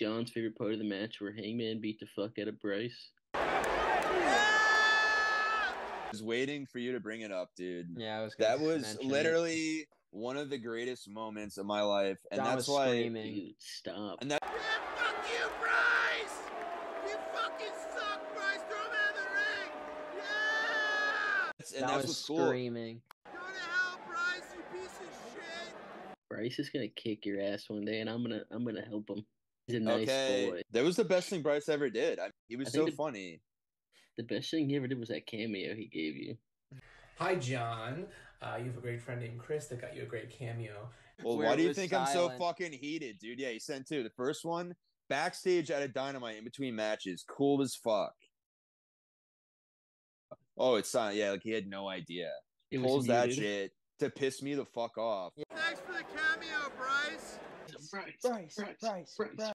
John's favorite part of the match where Hangman beat the fuck out of Bryce. I was waiting for you to bring it up, dude. Yeah, I was. That was mention it. literally one of the greatest moments of my life, and John that's was why. screaming. Dude, stop. And that Yeah, fuck you, Bryce! You fucking suck, Bryce! Throw him out of the ring! Yeah! and that that's was what's cool. screaming. Go to hell, Bryce, you piece of shit! Bryce is gonna kick your ass one day, and I'm gonna I'm gonna help him. He's a nice okay, boy. that was the best thing Bryce ever did. I, he was I so the- funny. The best thing he ever did was that cameo he gave you. Hi, John. Uh, you have a great friend named Chris that got you a great cameo. Well, Where why do you was think I'm so fucking heated, dude? Yeah, he sent two. The first one backstage at a dynamite in between matches, cool as fuck. Oh, it's silent. Yeah, like he had no idea. It was Pulls that muted. shit to piss me the fuck off. Thanks for the cameo, Bryce! Bryce, Bryce, Bryce, Bryce, Bryce, Bryce.